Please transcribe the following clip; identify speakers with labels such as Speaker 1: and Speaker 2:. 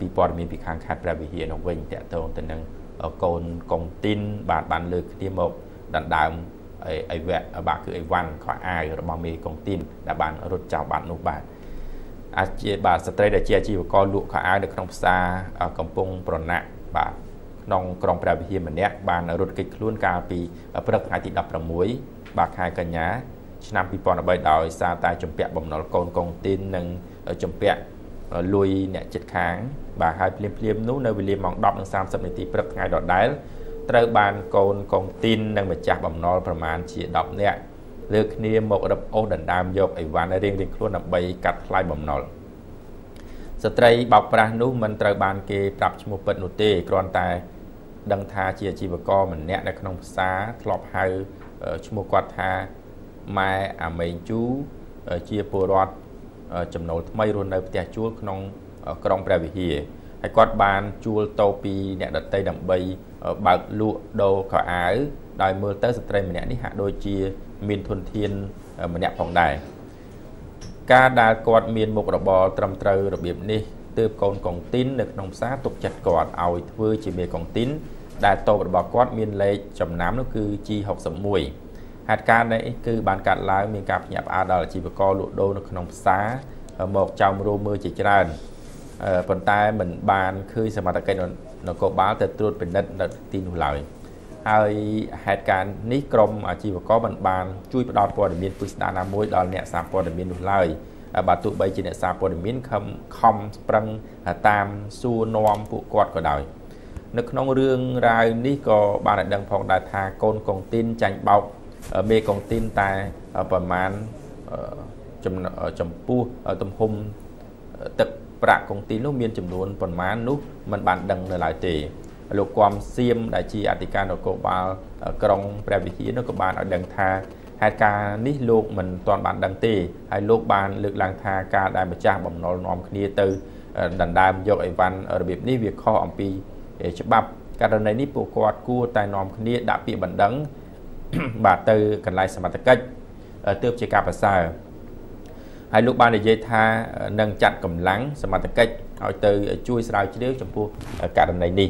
Speaker 1: ពីព័ត៌មានពីខាងខេត្តព្រះវិហារនោះវិញតកតងទៅនឹងកូនកុងទីនបាទបានលើកគ្នាមកដណ្ដើមអីវៈបាទគឺអីវ៉ាន់ខោអាវរបស់មេកុងទីនដែលបានរត់ចោលបាត់នោះបាទអាជាបាទស្ត្រីដែលជាអាជីវករលក់ខោអាវនៅក្នុងផ្សារកំពង់ប្រណាក់បាទក្នុងក្រុងព្រះវិហារម្នាក់បានរត់គេចខ្លួនកាលពីព្រឹកថ្ងៃទី16បាទខែកញ្ញាឆ្នាំ2013ដោយសារតែជំពាក់បំណុលកូនកុងទីននិងជំពាក់ លួយអ្នកចិត្តខាង បាទហើយភ្លាមភ្លាមនោះនៅវេលាម៉ោង10:30នាទីព្រឹកថ្ងៃដដែលត្រូវបានកូនកុងទីននិងម្ចាស់បំណុលប្រមាណជា10នាក់លើកគ្នាមករឹបអូសដណ្ដើមយកអីវ៉ាន់រៀងរៀងខ្លួនដើម្បីកាត់ថ្លៃបំណុលស្ត្រីបោកប្រាស់នោះមិនត្រូវបានគេប្រាប់ឈ្មោះពិតនោះទេគ្រាន់តែ ដឹងថាជាអាជីវករម្នាក់នៅក្នុងផ្សារធ្លាប់ហៅឈ្មោះគាត់ថាម៉ែអាមេងជូជាពលរដ្ឋ ចំណូលថ្មីរស់នៅផ្ទះជួលក្នុងក្រុងព្រះវិហារហើយគាត់បានជួលតោពីអ្នកដតីដើម្បីបើកលក់ដូរខោអាវដោយមើលទៅស្ត្រីម្នាក់នេះហាក់ដូចជាមានធនធានម្នាក់ផងដែរការដែលគាត់មានមុខរបរត្រឹមត្រូវរបៀបនេះទើបកូនកុងទីននៅក្នុងផ្សារទុកចិត្តគាត់ឲ្យធ្វើជាមេកុងទីនដែលតូបរបស់គាត់មានលេខចំណាំនោះគឺ G61 ហេតុការណ៍នេះគឺបានកាត់ឡើងមានការភ្ញាក់ផ្អើលដល់អាជីវករលក់ដូរនៅក្នុងផ្សារមកចោមរោមើលជាច្រើនប៉ុន្តែមិនបានឃើញសមត្ថកិច្ចនគរបាលទៅត្រួតពិនិត្យនៅទីនោះឡើយហើយហេតុការណ៍នេះក្រមអាជីវករមិនបានជួយផ្ដល់ព័ត៌មានពិស្ដារណាមួយដល់អ្នកសារព័ត៌មាននោះឡើយបើទោះបីជាអ្នកសារព័ត៌មានខំខំស្ប្រឹងតាមសួរនាំពួកគាត់ក៏ដោយនៅក្នុងរឿងរ៉ាវនេះក៏បានឲ្យដឹងផងដែរថាកូនកុងទីនចាញ់បោក មេកុងទីនតែប្រមាណចំពោះទំហំទឹកប្រាក់កុងទីននោះមានចំនួនប៉ុន្មាននោះมันបានដឹងនៅឡើយទេលោកគំសៀមដែលជាអធិការនគរបាលក្រុងព្រះវិហារនោះក៏បានឲ្យដឹងថាហេតុការណ៍នេះលោកមិនទាន់បានដឹងទេហើយលោកបានលើកឡើងថាការដែលម្ចាស់បំណុលនាំគ្នាទៅដណ្ដើមយកអីវ៉ាន់របៀបនេះវាខុសអំពីច្បាប់ករណីនេះពួកគាត់គួរតែនាំគ្នាដាក់ពាក្យបណ្ដឹង បាទទៅកន្លែងសមត្ថកិច្ចទើបជាការប្រសើរហើយលោកបាននិយាយថានឹងចាត់កម្លាំងសមត្ថកិច្ចឲ្យទៅជួយស្រាវជ្រាវចំពោះករណីនេះ